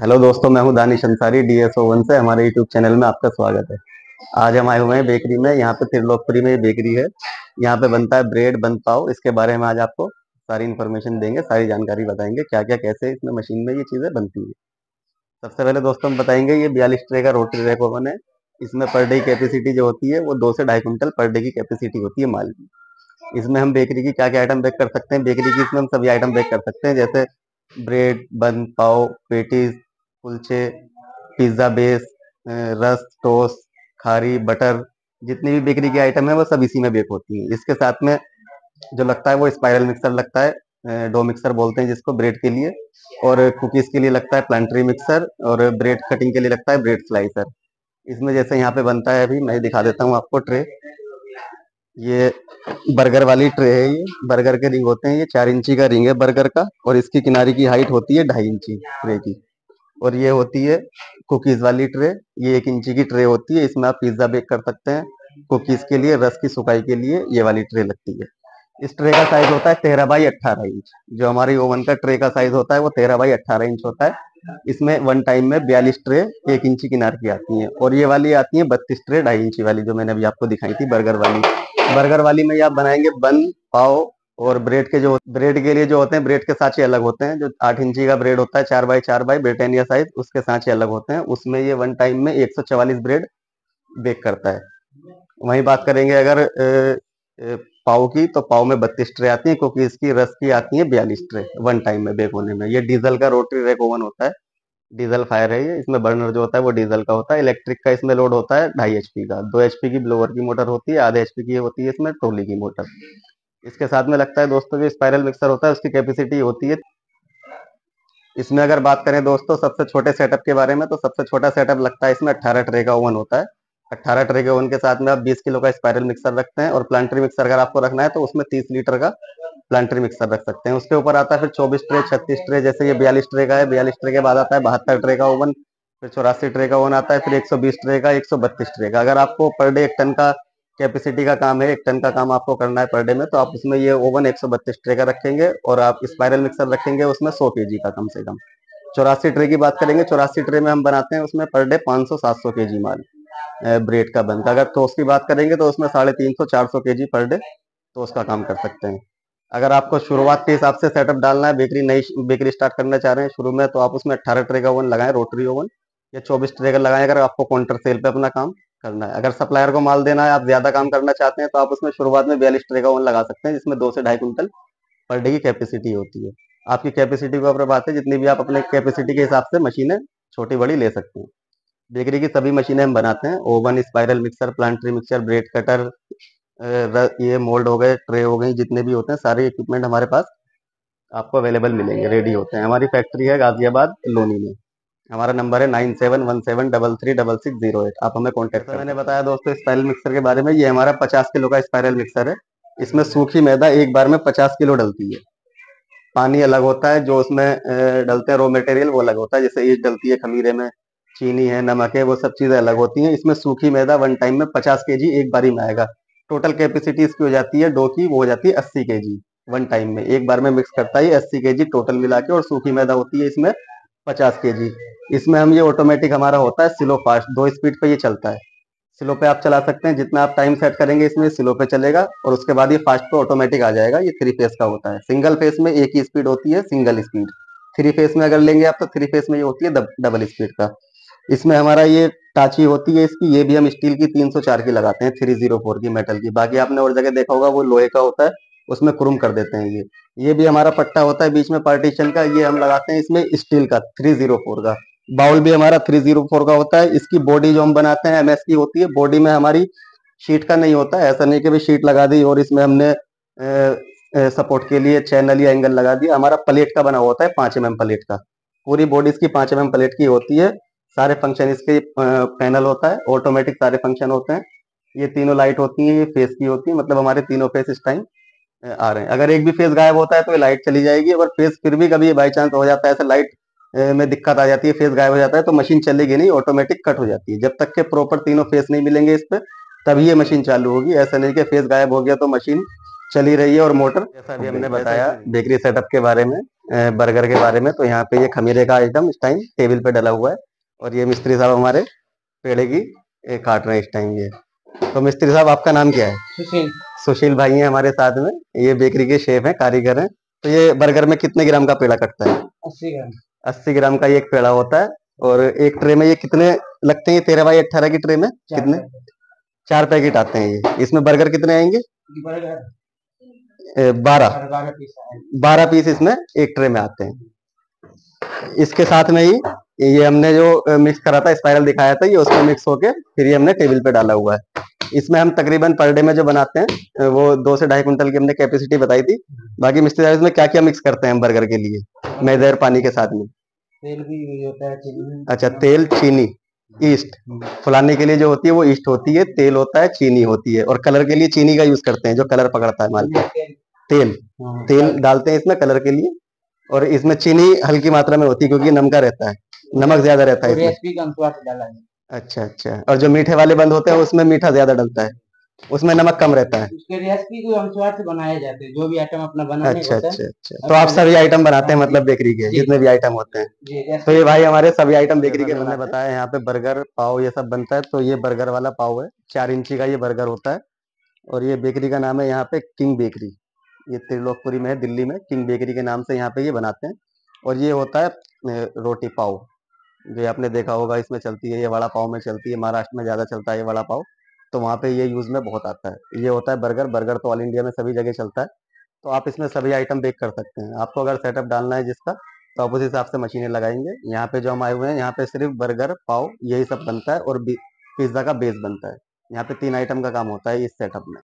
Hello दोस्तों, मैं हूँ दानिश अंसारी डीएसओ वन से हमारे यूट्यूब चैनल में आपका स्वागत है। आज हम आए हुए हैं बेकरी में, यहाँ पे त्रिलोकपुरी में बेकरी है। यहाँ पे बनता है ब्रेड बन पाओ इसके बारे में आज आपको सारी इन्फॉर्मेशन देंगे, सारी जानकारी बताएँगे क्या क्या कैसे इसमें मशीन में ये चीज़ें बनती है। सबसे पहले दोस्तों हम बताएँगे, ये बयालीस ट्रे का रोटरी रैक ओवन है इसमें पर डे कैपेसिटी जो होती है, वो दो से ढाई कुंटल पर डे की कैपेसिटी होती है माल की। इसमें हम बेकरी की क्या क्या आइटम बेक कर सकते हैं? बेकरी की इसमें हम सभी आइटम बेक कर सकते हैं, जैसे ब्रेड बन पाव, पेटीज कुलचे, पिज़्ज़ा बेस रस, टोस्ट, खारी, बटर, जितनी भी बेकरी की आइटम है वो सब इसी में बेक होती है। इसके साथ में जो लगता है वो स्पाइरल मिक्सर लगता है डो मिक्सर बोलते हैं जिसको ब्रेड के लिए, और कुकीज के लिए लगता है प्लांट्री मिक्सर और ब्रेड कटिंग के लिए लगता है ब्रेड स्लाइसर इसमें जैसे यहाँ पे बनता है अभी, मैं दिखा देता हूँ आपको ट्रे ये बर्गर वाली ट्रे है ये। बर्गर के रिंग होते हैं ये, चार इंची का रिंग है बर्गर का, और इसकी किनारे की हाइट होती है ढाई इंची ट्रे की। और ये होती है कुकीज वाली ट्रे ये एक इंची की ट्रे होती है, इसमें आप पिज्जा बेक कर सकते हैं। कुकीज के लिए, रस की सुखाई के लिए ये वाली ट्रे लगती है। इस ट्रे का साइज़ होता है तेरह बाई अट्ठारह इंच जो हमारी ओवन का ट्रे का साइज़ होता है, वो तेरह बाई अट्ठारह इंच होता है। इसमें वन टाइम में बयालीस ट्रे एक इंची किनार की आती है। और ये वाली आती है बत्तीस ट्रे ढाई इंची वाली, जो मैंने अभी आपको दिखाई थी बर्गर वाली। बर्गर वाली में आप बनाएँगे बन पाव और ब्रेड के जो, ब्रेड के लिए जो होते हैं, ब्रेड के सांचे अलग होते हैं। जो आठ इंची का ब्रेड होता है, चार बाई चार बाई, ब्रिटानिया साइज़, उसके सांचे अलग होते हैं। उसमें ये वन टाइम में एक ब्रेड बेक करता है। वहीं बात करेंगे अगर पाव की तो पाव में बत्तीस ट्रे आती है, क्योंकि इसकी रस की आती है बयालीस ट्रे वन टाइम में बेक होने में। ये डीजल का रोटरी रेक ओवन होता है। डीजल फायर है ये। इसमें बर्नर जो होता है, वो डीजल का होता है। इलेक्ट्रिक का इसमें लोड होता है ढाई एचपी का। दो एचपी की ब्लोअर की मोटर होती है, आधे एचपी की होती है इसमें ट्रोली की मोटर इसके साथ में लगता है दोस्तों, जो स्पाइरल मिक्सर होता है, उसकी कैपेसिटी होती है। इसमें अगर बात करें दोस्तों, सबसे छोटे सेटअप के बारे में तो सबसे छोटा सेटअप लगता है इसमें 18 ट्रे का ओवन होता है। 18 ट्रे के ओवन के साथ में आप 20 किलो का स्पाइरल मिक्सर रखते हैं और प्लांट्री मिक्सर अगर आपको रखना है तो उसमें 30 लीटर का प्लांट्री मिक्सर रख सकते हैं। उसके ऊपर आता है फिर 24 ट्रे 36 ट्रे जैसे ये बयालीस ट्रे का है। बयालीस ट्रे के बाद आता है बहत्तर ट्रे का ओवन फिर चौरासी ट्रे का ओवन आता है, फिर एक सौ बीस ट्रे का, एक सौ बत्तीस ट्रे का। अगर आपको पर डे एक टन का कैपेसिटी का काम है, एक टन का काम आपको करना है पर डे में तो आप उसमें ये ओवन एक सौ बत्तीस ट्रे का रखेंगे और आप स्पाइरल मिक्सर रखेंगे, उसमें सौ के का कम से कम। चौरासी ट्रे की बात करेंगे, चौरासी ट्रे में हम बनाते हैं, उसमें पर डे 500 700 के जी माल ब्रेड का बनता अगर टोस्ट की बात करेंगे तो उसमें साढ़े तीन सौ, चार सौ के जी पर डे तो उसका काम कर सकते हैं। अगर आपको शुरुआत के हिसाब से सेटअप डालना है, बेकरी नई बेकरी स्टार्ट करना चाह रहे हैं शुरू में तो आप उसमें अट्ठारह ट्रे का ओवन लगाएँ, रोटरी ओवन, या चौबीस ट्रे का लगाएँ, अगर आपको काउंटर सेल पे अपना काम। करना है। अगर सप्लायर को माल देना है, आप ज़्यादा काम करना चाहते हैं तो आप उसमें शुरुआत में बयालीस ट्रे का ओवन लगा सकते हैं, जिसमें दो से ढाई कुंटल पर डे की कैपेसिटी होती है। आपकी कैपेसिटी के ऊपर बात है, जितनी भी आप अपने कैपेसिटी के हिसाब से मशीनें, छोटी बड़ी ले सकते हैं। बेकरी की सभी मशीनें हम बनाते हैं। Oven spiral mixer planetary mixer bread cutter ये मोल्ड हो गए ट्रे हो गई, जितने भी होते हैं, सारे इक्विपमेंट हमारे पास आपको अवेलेबल मिलेंगे रेडी होते हैं। हमारी फैक्ट्री है गाजियाबाद, लोनी में। हमारा नंबर है nine seven one seven double three double six zero eight. आप हमें कॉन्टेक्ट करें मैंने बताया दोस्तों स्पाइरल मिक्सर के बारे में ये हमारा पचास किलो का स्पाइरल मिक्सर है। इसमें सूखी मैदा एक बार में पचास किलो डलती है। पानी अलग होता है जो उसमें डलते हैं रॉ मटेरियल वो अलग होता है। जैसे ईस्ट डलती है खमीरे में चीनी है नमक है वो सब चीज़ें अलग होती हैं। इसमें सूखी मैदा वन टाइम में पचास के जी एक बारी में आएगा। टोटल कैपेसिटी इसकी हो जाती है डो की वो हो जाती है अस्सी के जी वन टाइम में एक बार में मिक्स करता है अस्सी के जी टोटल मिला के और सूखी मैदा होती है इसमें पचास के जी। इसमें हम ये ऑटोमेटिक हमारा होता है स्लो फास्ट दो स्पीड पे ये चलता है। स्लो पे आप चला सकते हैं। जितना आप टाइम सेट करेंगे इसमें स्लो पे चलेगा और उसके बाद ये फास्ट पे ऑटोमेटिक आ जाएगा। ये थ्री फेस का होता है। सिंगल फेस में एक ही स्पीड होती है सिंगल स्पीड थ्री फेस में अगर लेंगे आप तो थ्री फेस में ये होती है डबल स्पीड का। इसमें हमारा ये टाची होती है इसकी। ये भी हम स्टील की 304 की लगाते हैं 304 की मेटल की। बाकी आपने और जगह देखा होगा, वो लोहे का होता है। उसमें क्रूम कर देते हैं ये। ये भी हमारा पट्टा होता है बीच में पार्टीशन का, ये हम लगाते हैं इसमें स्टील का 304 का। बाउल भी हमारा 304 का होता है। इसकी बॉडी जो हम बनाते हैं एमएस की होती है बॉडी में हमारी शीट का नहीं होता, ऐसा नहीं कि शीट लगा दी और इसमें हमने सपोर्ट के लिए चैनल या एंगल लगा दिया। हमारा प्लेट का बना होता है पाँच एम प्लेट का। पूरी बॉडी इसकी पाँच एम प्लेट की होती है। सारे फ़ंक्शन इसके पैनल होता है ऑटोमेटिक सारे फ़ंक्शन होते हैं। ये तीनों लाइट होती है, ये फेस की होती है मतलब हमारे तीनों फेस इस टाइम आ रहे हैं। अगर एक भी फेस गायब होता है तो ये लाइट चली जाएगी अगर फेस फिर भी कभी बाई चांस हो जाता है ऐसे लाइट में दिक्कत आ जाती है फेस गायब हो जाता है तो मशीन चलेगी नहीं ऑटोमेटिक कट हो जाती है। जब तक के प्रॉपर तीनों फेस नहीं मिलेंगे इस पर तभी ये मशीन चालू होगी। ऐसा नहीं कि फेस गायब हो गया तो मशीन चली रही है और मोटर जैसा भी हमने बताया बेकरी सेटअप के बारे में बर्गर के बारे में तो यहाँ पे ये खमीरे का आइटम इस टाइम टेबल पे डला हुआ है और ये मिस्त्री साहब हमारे पेड़े की काट रहे हैं इस टाइम ये। तो मिस्त्री साहब आपका नाम क्या है? सुशील भाई हैं हमारे साथ में। ये बेकरी के शेफ हैं कारीगर हैं। तो ये बर्गर में कितने ग्राम का पेड़ा कटता है? अस्सी ग्राम। अस्सी ग्राम का ये एक पेड़ा होता है और एक ट्रे में ये कितने लगते हैं तेरह बाई अट्ठारह की ट्रे में? कितने। चार पैकेट आते हैं ये। इसमें बर्गर कितने आएँगे? बारह। बारह पीस इसमें एक ट्रे में आते हैं। इसके साथ में ही ये हमने जो मिक्स करा था स्पाइरल दिखाया था ये उसमें मिक्स होके फिर ये हमने टेबल पे डाला हुआ है। इसमें हम तकरीबन पर डे में जो बनाते हैं वो दो से ढाई कुंटल की हमने कैपेसिटी बताई थी। बाकी मिस्त्री साहब इसमें क्या क्या मिक्स करते हैं हम बर्गर के लिए? मैदे और पानी के साथ में। तेल भी होता है चीनी अच्छा तेल चीनी ईस्ट फुलाने के लिए जो होती है वो ईस्ट होती है तेल होता है चीनी होती है। और कलर के लिए चीनी का यूज़ करते हैं जो कलर पकड़ता है माल तेल। हाँ, तेल डालते हैं इसमें कलर के लिए। और इसमें चीनी हल्की मात्रा में होती है क्योंकि नमका रहता है। नमक ज़्यादा रहता है इसमें। अच्छा अच्छा। और जो मीठे वाले बंद होते हैं उसमें मीठा ज़्यादा डलता है। उसमें नमक कम रहता है। उसके रेसिपी के अनुसार से बनाए जाते हैं। जो भी आइटम अपना बनाने अच्छा है अच्छा अच्छा। तो आप सभी आइटम बनाते हैं मतलब बेकरी के जितने भी आइटम होते हैं। तो ये भाई हमारे सभी आइटम बेकरी के हमने बताया यहाँ पे बर्गर पाव ये सब बनता है। तो ये बर्गर वाला पाव है। चार इंची का ये बर्गर होता है। और ये बेकरी का नाम है यहाँ पे किंग बेकरी ये त्रिलोकपुरी में है दिल्ली में। किंग बेकरी के नाम से यहाँ पे ये बनाते हैं। और ये होता है रोटी पाव। जो आपने देखा होगा, इसमें चलती है, ये वड़ा पाव में चलती है, महाराष्ट्र में ज़्यादा चलता है ये वड़ा पाव। तो वहाँ पे ये यूज़ में बहुत आता है। ये होता है बर्गर बर्गर तो ऑल इंडिया में सभी जगह चलता है। तो आप इसमें सभी आइटम बेक कर सकते हैं। आपको अगर सेटअप डालना है जिसका तो आप उस हिसाब से मशीनें लगाएँगे। यहाँ पे जो हम आए हुए हैं, यहाँ पे सिर्फ़ बर्गर पाव, यही सब बनता है और पिज़्ज़ा का बेस बनता है। यहाँ पे तीन आइटम का काम होता है इस सेटअप में।